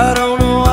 I don't